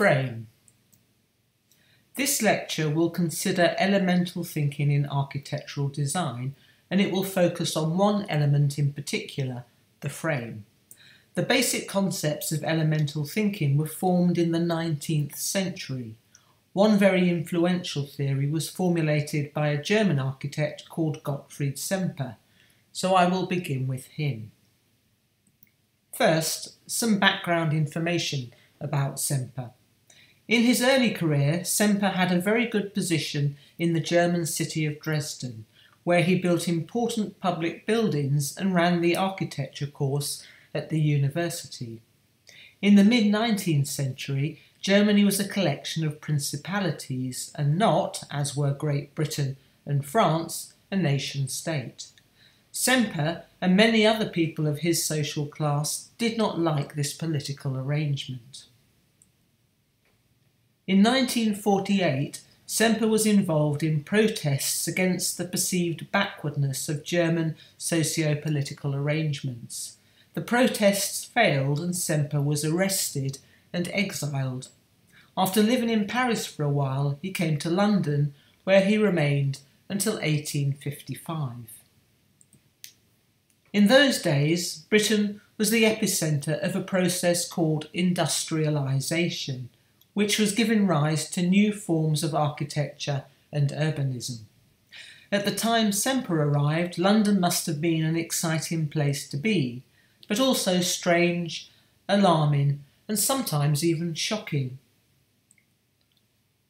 Frame. This lecture will consider elemental thinking in architectural design and it will focus on one element in particular, the frame. The basic concepts of elemental thinking were formed in the 19th century. One very influential theory was formulated by a German architect called Gottfried Semper, so I will begin with him. First, some background information about Semper. In his early career, Semper had a very good position in the German city of Dresden, where he built important public buildings and ran the architecture course at the university. In the mid 19th century, Germany was a collection of principalities and not, as were Great Britain and France, a nation state. Semper and many other people of his social class did not like this political arrangement. In 1948, Semper was involved in protests against the perceived backwardness of German socio political arrangements. The protests failed and Semper was arrested and exiled. After living in Paris for a while, he came to London, where he remained until 1855. In those days, Britain was the epicentre of a process called industrialisation which was giving rise to new forms of architecture and urbanism. At the time Semper arrived, London must have been an exciting place to be, but also strange, alarming, and sometimes even shocking.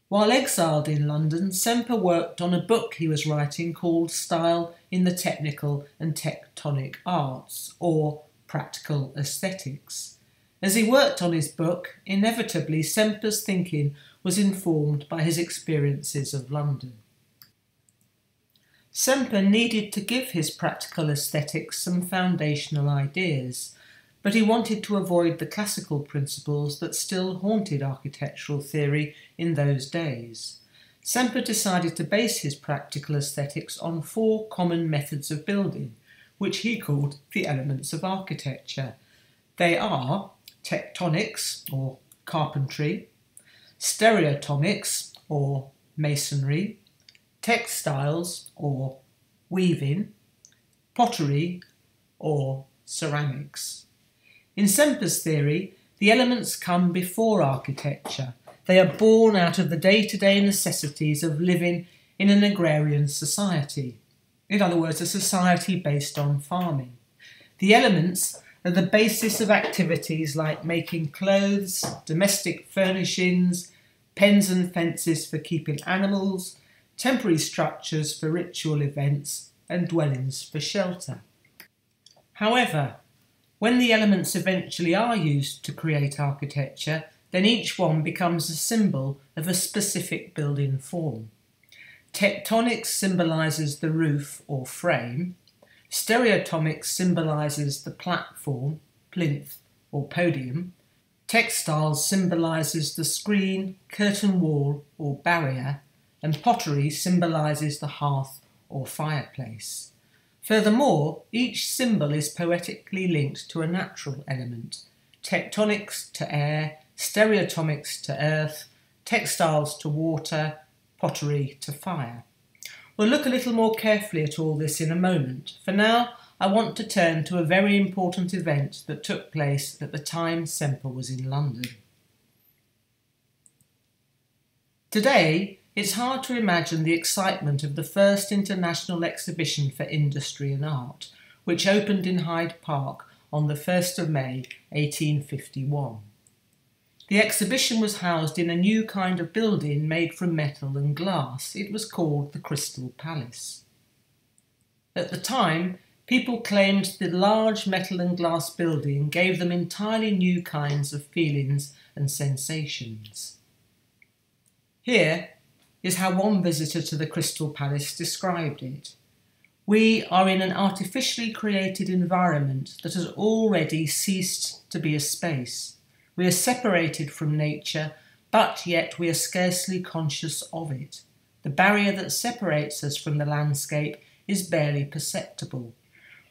While exiled in London, Semper worked on a book he was writing called Style in the Technical and Tectonic Arts, or Practical Aesthetics, as he worked on his book, inevitably Semper's thinking was informed by his experiences of London. Semper needed to give his practical aesthetics some foundational ideas, but he wanted to avoid the classical principles that still haunted architectural theory in those days. Semper decided to base his practical aesthetics on four common methods of building, which he called the elements of architecture. They are tectonics or carpentry, stereotomics or masonry, textiles or weaving, pottery or ceramics. In Semper's theory, the elements come before architecture. They are born out of the day to day necessities of living in an agrarian society. In other words, a society based on farming. The elements are the basis of activities like making clothes, domestic furnishings, pens and fences for keeping animals, temporary structures for ritual events, and dwellings for shelter. However, when the elements eventually are used to create architecture, then each one becomes a symbol of a specific building form. Tectonics symbolises the roof or frame, Stereotomics symbolises the platform, plinth, or podium. Textiles symbolises the screen, curtain wall, or barrier. And pottery symbolises the hearth or fireplace. Furthermore, each symbol is poetically linked to a natural element tectonics to air, stereotomics to earth, textiles to water, pottery to fire. We'll look a little more carefully at all this in a moment. For now, I want to turn to a very important event that took place at the time Semper was in London. Today, it's hard to imagine the excitement of the first international exhibition for industry and art, which opened in Hyde Park on the 1st of May 1851. The exhibition was housed in a new kind of building made from metal and glass. It was called the Crystal Palace. At the time, people claimed the large metal and glass building gave them entirely new kinds of feelings and sensations. Here is how one visitor to the Crystal Palace described it. We are in an artificially created environment that has already ceased to be a space. We are separated from nature, but yet we are scarcely conscious of it. The barrier that separates us from the landscape is barely perceptible.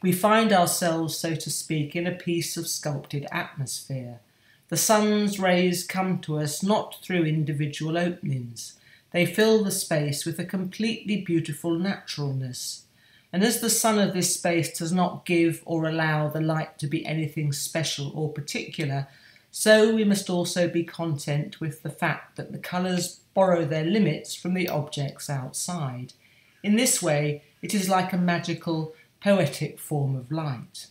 We find ourselves, so to speak, in a piece of sculpted atmosphere. the sun's rays come to us not through individual openings. They fill the space with a completely beautiful naturalness. And as the sun of this space does not give or allow the light to be anything special or particular, so we must also be content with the fact that the colours borrow their limits from the objects outside. In this way, it is like a magical, poetic form of light.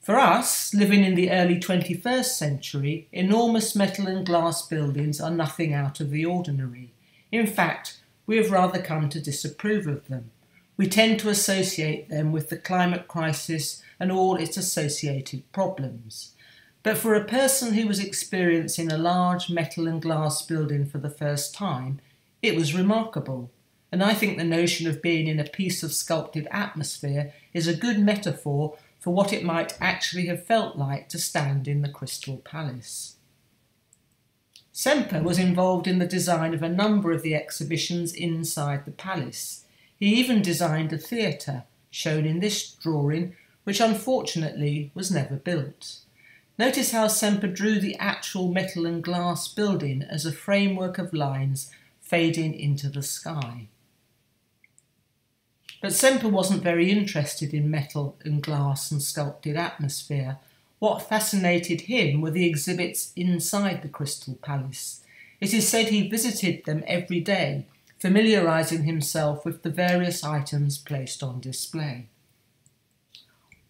For us, living in the early 21st century, enormous metal and glass buildings are nothing out of the ordinary. In fact, we have rather come to disapprove of them. We tend to associate them with the climate crisis and all its associated problems. But for a person who was experiencing a large metal and glass building for the first time, it was remarkable. And I think the notion of being in a piece of sculpted atmosphere is a good metaphor for what it might actually have felt like to stand in the Crystal Palace. Semper was involved in the design of a number of the exhibitions inside the palace. He even designed a theatre, shown in this drawing, which unfortunately was never built. Notice how Semper drew the actual metal and glass building as a framework of lines fading into the sky. But Semper wasn't very interested in metal and glass and sculpted atmosphere. What fascinated him were the exhibits inside the Crystal Palace. It is said he visited them every day, familiarising himself with the various items placed on display.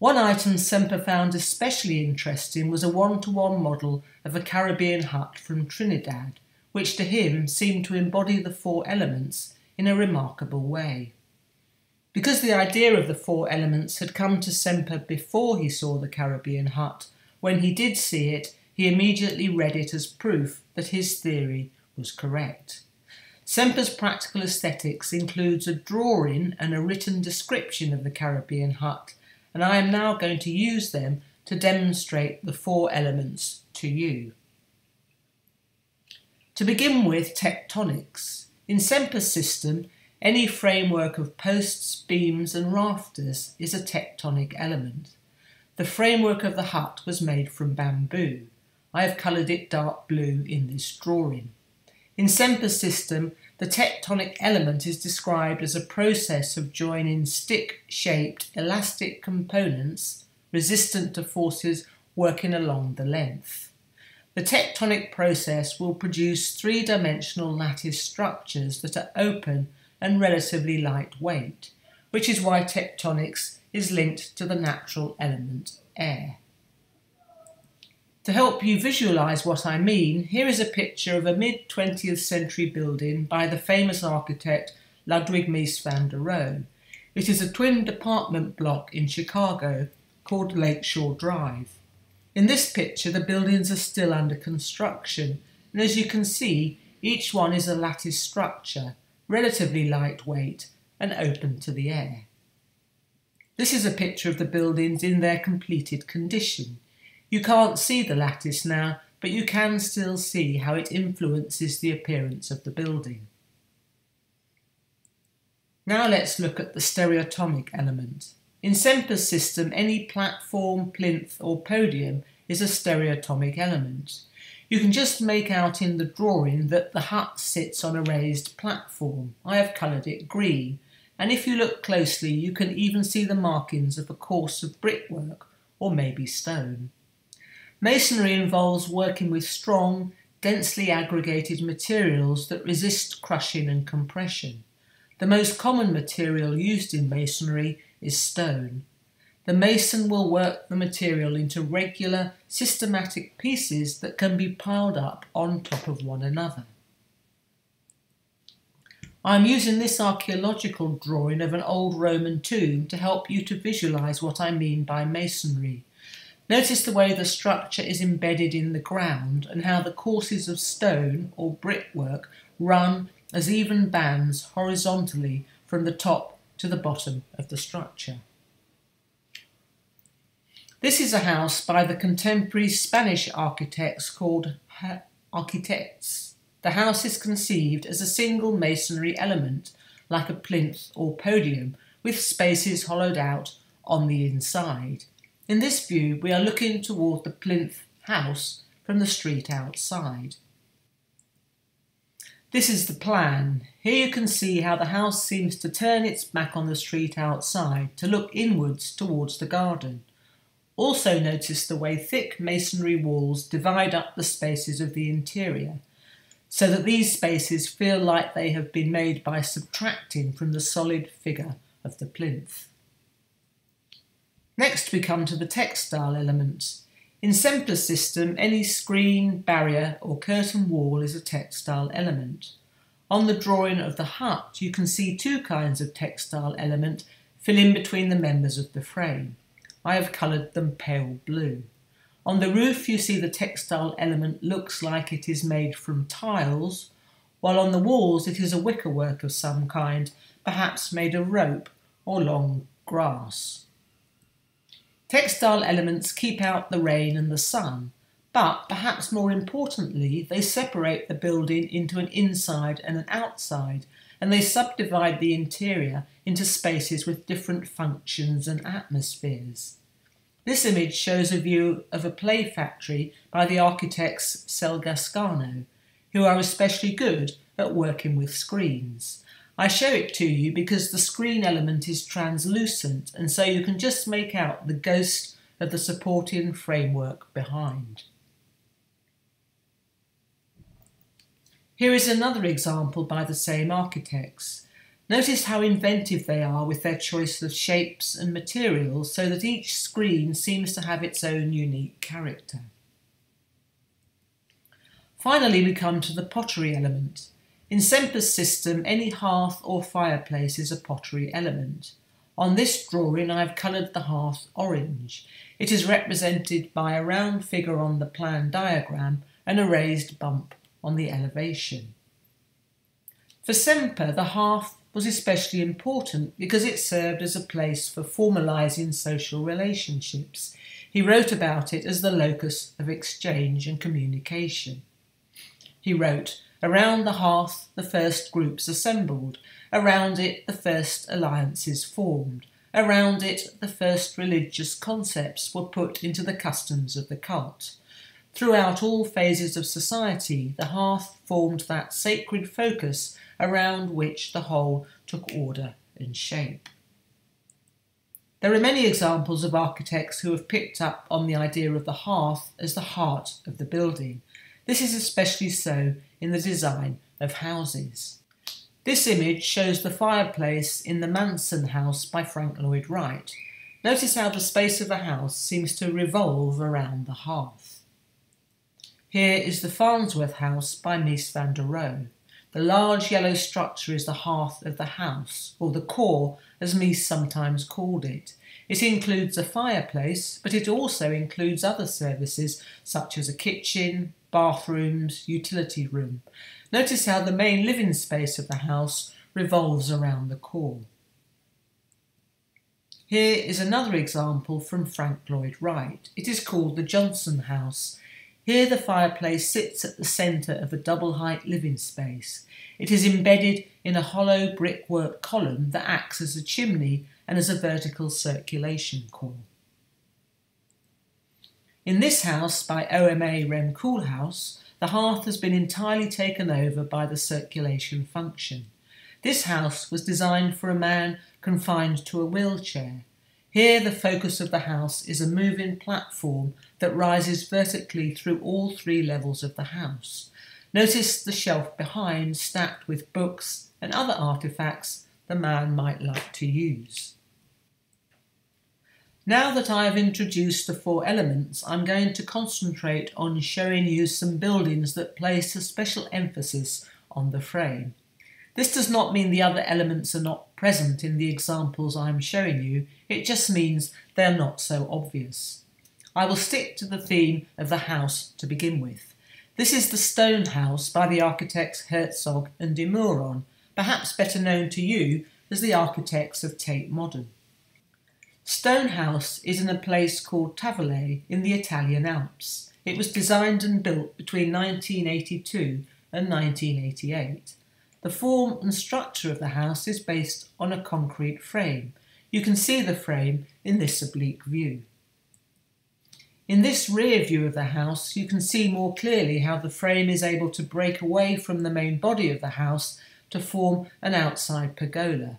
One item Semper found especially interesting was a one to one model of a Caribbean hut from Trinidad, which to him seemed to embody the four elements in a remarkable way. Because the idea of the four elements had come to Semper before he saw the Caribbean hut, when he did see it, he immediately read it as proof that his theory was correct. Semper's practical aesthetics includes a drawing and a written description of the Caribbean hut and I am now going to use them to demonstrate the four elements to you. To begin with, tectonics. In Semper's system, any framework of posts, beams and rafters is a tectonic element. The framework of the hut was made from bamboo. I have coloured it dark blue in this drawing. In Semper's system, the tectonic element is described as a process of joining stick-shaped elastic components resistant to forces working along the length. The tectonic process will produce three-dimensional lattice structures that are open and relatively lightweight, which is why tectonics is linked to the natural element air. To help you visualise what I mean, here is a picture of a mid 20th century building by the famous architect Ludwig Mies van der Rohe. It is a twin apartment block in Chicago called Lakeshore Drive. In this picture, the buildings are still under construction, and as you can see, each one is a lattice structure, relatively lightweight and open to the air. This is a picture of the buildings in their completed condition. You can't see the lattice now, but you can still see how it influences the appearance of the building. Now let's look at the stereotomic element. In Semper's system, any platform, plinth or podium is a stereotomic element. You can just make out in the drawing that the hut sits on a raised platform. I have coloured it green, and if you look closely you can even see the markings of a course of brickwork or maybe stone. Masonry involves working with strong, densely aggregated materials that resist crushing and compression. The most common material used in masonry is stone. The mason will work the material into regular, systematic pieces that can be piled up on top of one another. I'm using this archaeological drawing of an old Roman tomb to help you to visualise what I mean by masonry. Notice the way the structure is embedded in the ground and how the courses of stone or brickwork run as even bands horizontally from the top to the bottom of the structure. This is a house by the contemporary Spanish architects called Harquitectes. The house is conceived as a single masonry element, like a plinth or podium, with spaces hollowed out on the inside. In this view, we are looking toward the plinth house from the street outside. This is the plan. Here you can see how the house seems to turn its back on the street outside to look inwards towards the garden. Also notice the way thick masonry walls divide up the spaces of the interior, so that these spaces feel like they have been made by subtracting from the solid figure of the plinth. Next we come to the textile elements. In Semper's system, any screen, barrier or curtain wall is a textile element. On the drawing of the hut, you can see two kinds of textile element fill in between the members of the frame. I have coloured them pale blue. On the roof, you see the textile element looks like it is made from tiles, while on the walls it is a wickerwork of some kind, perhaps made of rope or long grass. Textile elements keep out the rain and the sun, but perhaps more importantly, they separate the building into an inside and an outside, and they subdivide the interior into spaces with different functions and atmospheres. This image shows a view of a play factory by the architects SelgasCano, who are especially good at working with screens. I show it to you because the screen element is translucent and so you can just make out the ghost of the supporting framework behind. Here is another example by the same architects. Notice how inventive they are with their choice of shapes and materials so that each screen seems to have its own unique character. Finally we come to the pottery element. In Semper's system, any hearth or fireplace is a pottery element. On this drawing I have coloured the hearth orange. It is represented by a round figure on the plan diagram and a raised bump on the elevation. For Semper, the hearth was especially important because it served as a place for formalising social relationships. He wrote about it as the locus of exchange and communication. He wrote, Around the hearth, the first groups assembled. Around it, the first alliances formed. Around it, the first religious concepts were put into the customs of the cult. Throughout all phases of society, the hearth formed that sacred focus around which the whole took order and shape. There are many examples of architects who have picked up on the idea of the hearth as the heart of the building. This is especially so in the design of houses. This image shows the fireplace in the Manson house by Frank Lloyd Wright. Notice how the space of the house seems to revolve around the hearth. Here is the Farnsworth house by Mies van der Rohe. The large yellow structure is the hearth of the house, or the core as Mies sometimes called it. It includes a fireplace, but it also includes other services such as a kitchen, bathrooms, utility room. Notice how the main living space of the house revolves around the core. Here is another example from Frank Lloyd Wright. It is called the Johnson House. Here the fireplace sits at the centre of a double height living space. It is embedded in a hollow brickwork column that acts as a chimney and as a vertical circulation core. In this house by OMA Rem Koolhaas, the hearth has been entirely taken over by the circulation function. This house was designed for a man confined to a wheelchair. Here, the focus of the house is a moving platform that rises vertically through all three levels of the house. Notice the shelf behind stacked with books and other artefacts the man might like to use. Now that I have introduced the four elements, I'm going to concentrate on showing you some buildings that place a special emphasis on the frame. This does not mean the other elements are not present in the examples I'm showing you, it just means they are not so obvious. I will stick to the theme of the house to begin with. This is the stone house by the architects Herzog and de Meuron, perhaps better known to you as the architects of Tate Modern. Stonehouse is in a place called Tavole in the Italian Alps. It was designed and built between 1982 and 1988. The form and structure of the house is based on a concrete frame. You can see the frame in this oblique view. In this rear view of the house, you can see more clearly how the frame is able to break away from the main body of the house to form an outside pergola,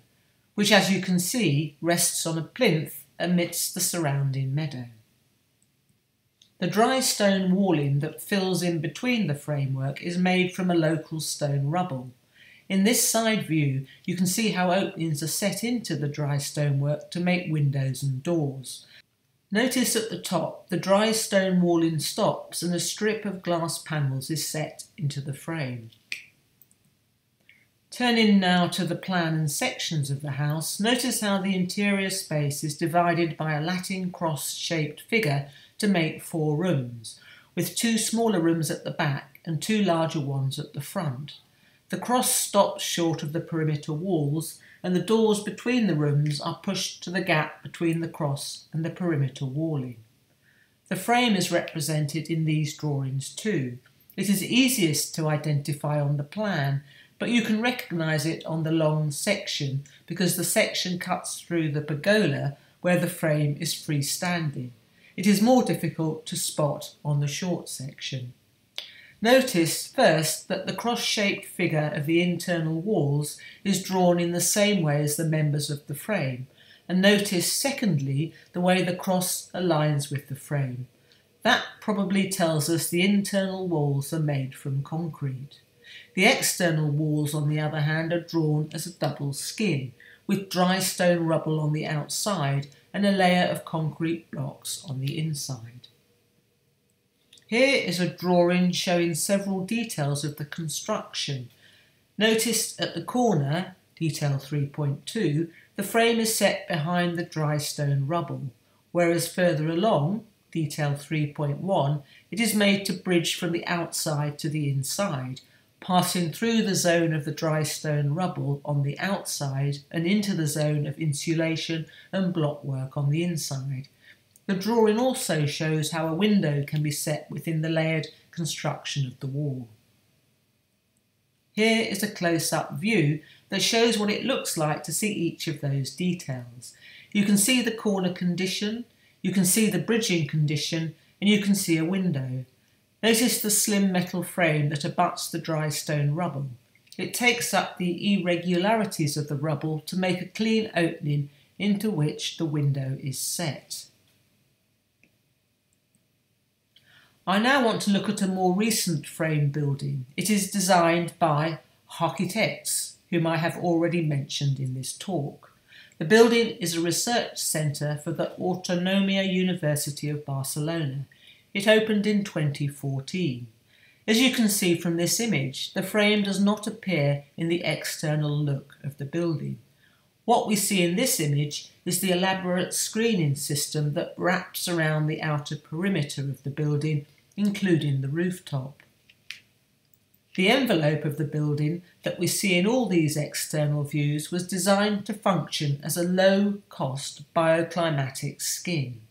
which, as you can see, rests on a plinth amidst the surrounding meadow. The dry stone walling that fills in between the framework is made from a local stone rubble. In this side view, you can see how openings are set into the dry stonework to make windows and doors. Notice at the top, the dry stone walling stops and a strip of glass panels is set into the frame. Turning now to the plan and sections of the house, notice how the interior space is divided by a Latin cross-shaped figure to make four rooms, with two smaller rooms at the back and two larger ones at the front. The cross stops short of the perimeter walls, and the doors between the rooms are pushed to the gap between the cross and the perimeter walling. The frame is represented in these drawings too. It is easiest to identify on the plan, but you can recognise it on the long section because the section cuts through the pergola where the frame is freestanding. It is more difficult to spot on the short section. Notice first that the cross-shaped figure of the internal walls is drawn in the same way as the members of the frame, and notice secondly the way the cross aligns with the frame. That probably tells us the internal walls are made from concrete. The external walls, on the other hand, are drawn as a double skin, with dry stone rubble on the outside and a layer of concrete blocks on the inside. Here is a drawing showing several details of the construction. Notice at the corner, detail 3.2, the frame is set behind the dry stone rubble, whereas further along, detail 3.1, it is made to bridge from the outside to the inside, passing through the zone of the dry stone rubble on the outside and into the zone of insulation and blockwork on the inside. The drawing also shows how a window can be set within the layered construction of the wall. Here is a close-up view that shows what it looks like to see each of those details. You can see the corner condition, you can see the bridging condition, and you can see a window. Notice the slim metal frame that abuts the dry stone rubble. It takes up the irregularities of the rubble to make a clean opening into which the window is set. I now want to look at a more recent frame building. It is designed by architects, whom I have already mentioned in this talk. The building is a research centre for the Autonomia University of Barcelona. It opened in 2014. As you can see from this image, the frame does not appear in the external look of the building. What we see in this image is the elaborate screening system that wraps around the outer perimeter of the building including the rooftop. The envelope of the building that we see in all these external views was designed to function as a low-cost bioclimatic skin.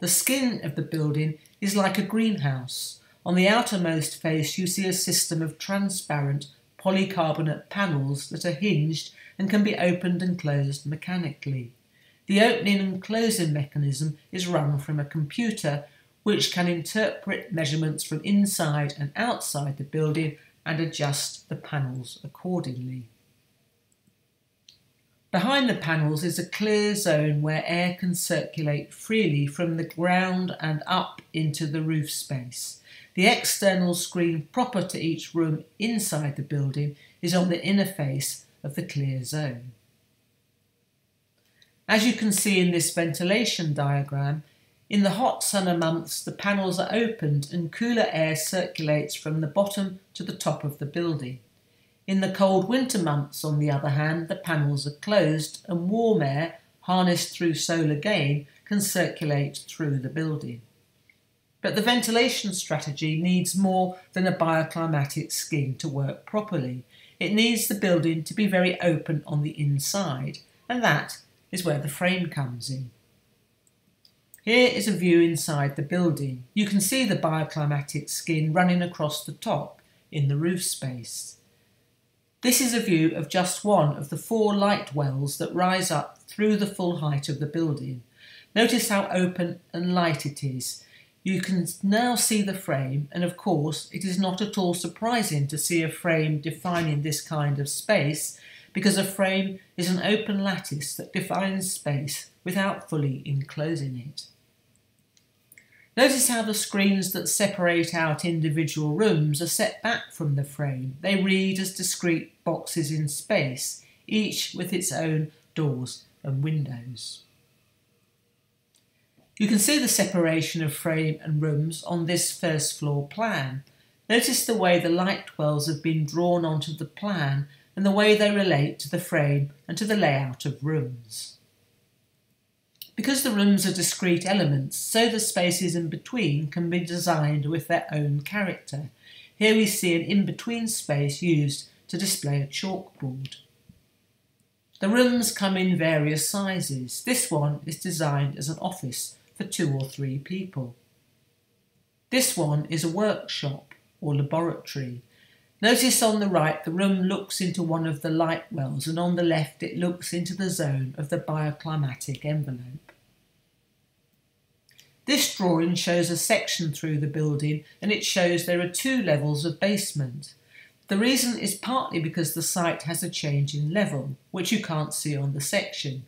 The skin of the building is like a greenhouse. On the outermost face you see a system of transparent polycarbonate panels that are hinged and can be opened and closed mechanically. The opening and closing mechanism is run from a computer which can interpret measurements from inside and outside the building and adjust the panels accordingly. Behind the panels is a clear zone where air can circulate freely from the ground and up into the roof space. The external screen proper to each room inside the building is on the inner face of the clear zone. As you can see in this ventilation diagram, in the hot summer months, the panels are opened and cooler air circulates from the bottom to the top of the building. In the cold winter months, on the other hand, the panels are closed and warm air, harnessed through solar gain, can circulate through the building. But the ventilation strategy needs more than a bioclimatic skin to work properly. It needs the building to be very open on the inside, and that is where the frame comes in. Here is a view inside the building. You can see the bioclimatic skin running across the top in the roof space. This is a view of just one of the four light wells that rise up through the full height of the building. Notice how open and light it is. You can now see the frame, and of course, it is not at all surprising to see a frame defining this kind of space, because a frame is an open lattice that defines space without fully enclosing it. Notice how the screens that separate out individual rooms are set back from the frame. They read as discrete boxes in space, each with its own doors and windows. You can see the separation of frame and rooms on this first floor plan. Notice the way the light wells have been drawn onto the plan and the way they relate to the frame and to the layout of rooms. Because the rooms are discrete elements, so the spaces in between can be designed with their own character. Here we see an in-between space used to display a chalkboard. The rooms come in various sizes. This one is designed as an office for two or three people. This one is a workshop or laboratory. Notice on the right the room looks into one of the light wells and on the left it looks into the zone of the bioclimatic envelope. This drawing shows a section through the building and it shows there are two levels of basement. The reason is partly because the site has a change in level, which you can't see on the section.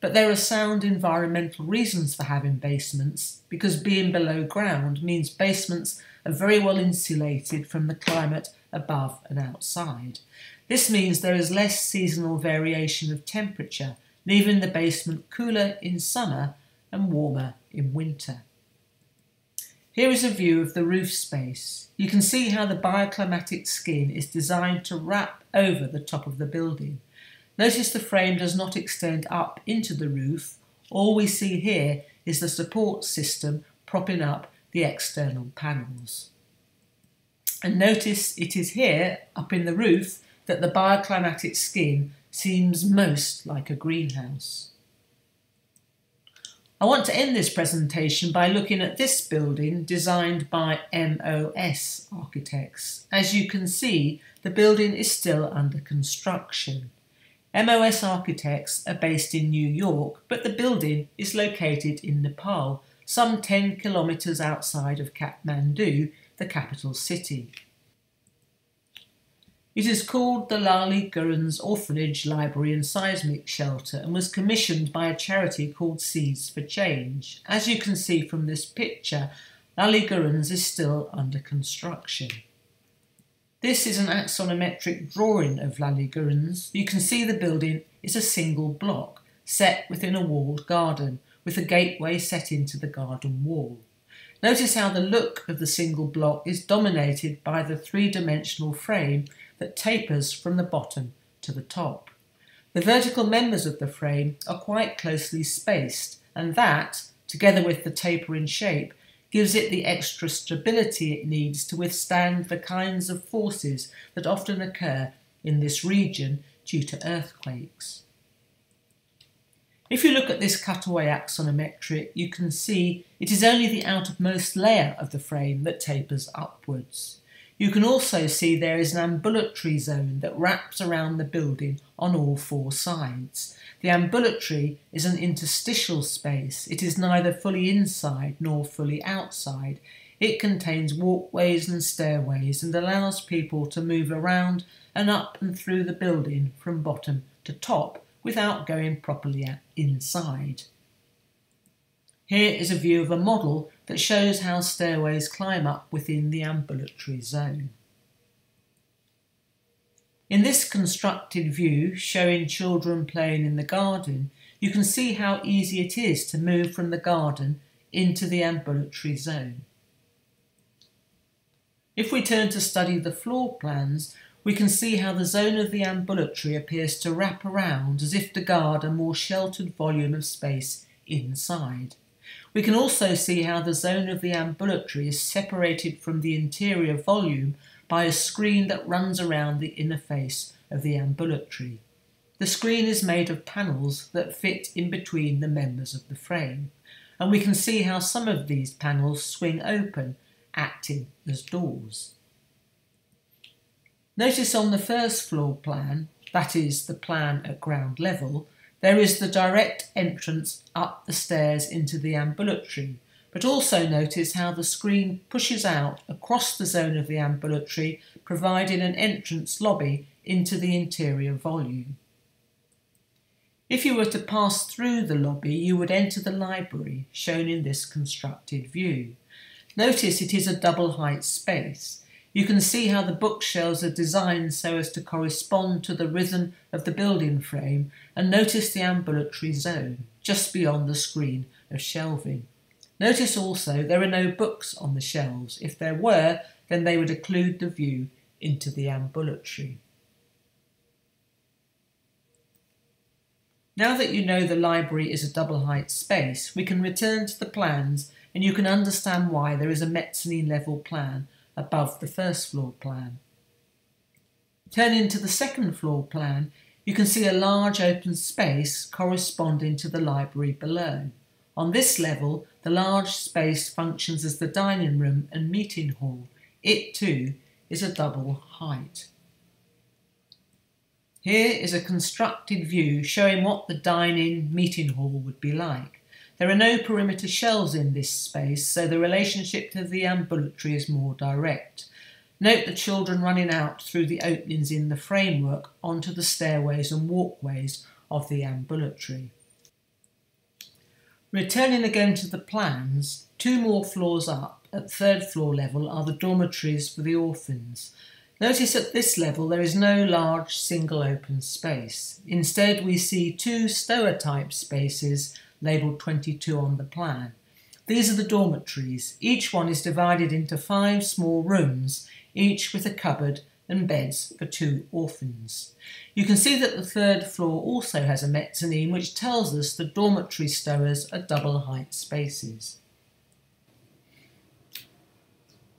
But there are sound environmental reasons for having basements, because being below ground means basements are very well insulated from the climate above and outside. This means there is less seasonal variation of temperature, leaving the basement cooler in summer and warmer in winter. Here is a view of the roof space. You can see how the bioclimatic skin is designed to wrap over the top of the building. Notice the frame does not extend up into the roof. All we see here is the support system propping up the external panels. And notice it is here, up in the roof, that the bioclimatic skin seems most like a greenhouse. I want to end this presentation by looking at this building designed by MOS Architects. As you can see, the building is still under construction. MOS Architects are based in New York, but the building is located in Nepal, some 10 kilometres outside of Kathmandu, the capital city. It is called the Lali Gurans Orphanage, Library and Seismic Shelter and was commissioned by a charity called Seeds for Change. As you can see from this picture, Lali Gurans is still under construction. This is an axonometric drawing of Lali Gurans. You can see the building is a single block set within a walled garden with a gateway set into the garden wall. Notice how the look of the single block is dominated by the three-dimensional frame that tapers from the bottom to the top. The vertical members of the frame are quite closely spaced, and that, together with the taper in shape, gives it the extra stability it needs to withstand the kinds of forces that often occur in this region due to earthquakes. If you look at this cutaway axonometric, you can see it is only the outermost layer of the frame that tapers upwards. You can also see there is an ambulatory zone that wraps around the building on all four sides. The ambulatory is an interstitial space. It is neither fully inside nor fully outside. It contains walkways and stairways and allows people to move around and up and through the building from bottom to top without going properly inside. Here is a view of a model that shows how stairways climb up within the ambulatory zone. In this constructed view, showing children playing in the garden, you can see how easy it is to move from the garden into the ambulatory zone. If we turn to study the floor plans, we can see how the zone of the ambulatory appears to wrap around as if to guard a more sheltered volume of space inside. We can also see how the zone of the ambulatory is separated from the interior volume by a screen that runs around the inner face of the ambulatory. The screen is made of panels that fit in between the members of the frame, and we can see how some of these panels swing open, acting as doors. Notice on the first floor plan, that is the plan at ground level, There is the direct entrance up the stairs into the ambulatory, but also notice how the screen pushes out across the zone of the ambulatory, providing an entrance lobby into the interior volume. If you were to pass through the lobby, you would enter the library, shown in this constructed view. Notice it is a double height space. You can see how the bookshelves are designed so as to correspond to the rhythm of the building frame and notice the ambulatory zone, just beyond the screen of shelving. Notice also there are no books on the shelves. If there were, then they would occlude the view into the ambulatory. Now that you know the library is a double height space, we can return to the plans and you can understand why there is a mezzanine level plan above the first floor plan. Turning to the second floor plan, you can see a large open space corresponding to the library below. On this level, the large space functions as the dining room and meeting hall. It too is a double height. Here is a constructed view showing what the dining meeting hall would be like. There are no perimeter shelves in this space, so the relationship to the ambulatory is more direct. Note the children running out through the openings in the framework onto the stairways and walkways of the ambulatory. Returning again to the plans, two more floors up, at third floor level, are the dormitories for the orphans. Notice at this level there is no large single open space. Instead we see two stoa type spaces labelled 22 on the plan. These are the dormitories. Each one is divided into five small rooms, each with a cupboard and beds for two orphans. You can see that the third floor also has a mezzanine which tells us the dormitory stoas are double height spaces.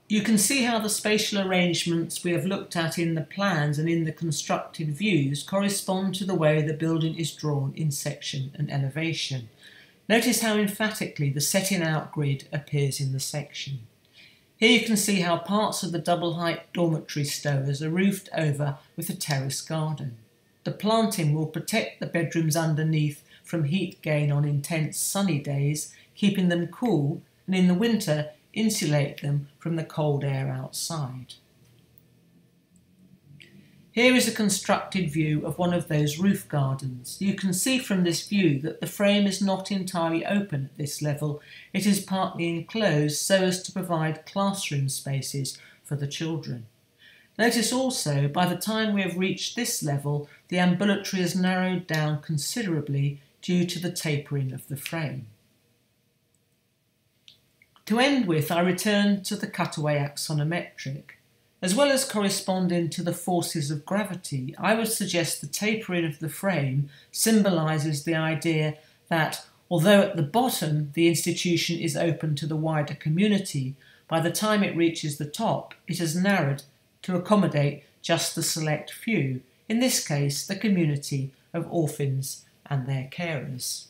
You can see how the spatial arrangements we have looked at in the plans and in the constructed views correspond to the way the building is drawn in section and elevation. Notice how emphatically the setting out grid appears in the section. Here you can see how parts of the double height dormitory stoas are roofed over with a terrace garden. The planting will protect the bedrooms underneath from heat gain on intense sunny days, keeping them cool, and in the winter insulate them from the cold air outside. Here is a constructed view of one of those roof gardens. You can see from this view that the frame is not entirely open at this level. It is partly enclosed so as to provide classroom spaces for the children. Notice also, by the time we have reached this level, the ambulatory is narrowed down considerably due to the tapering of the frame. To end with, I return to the cutaway axonometric. As well as corresponding to the forces of gravity, I would suggest the tapering of the frame symbolises the idea that, although at the bottom the institution is open to the wider community, by the time it reaches the top, it has narrowed to accommodate just the select few, in this case, the community of orphans and their carers.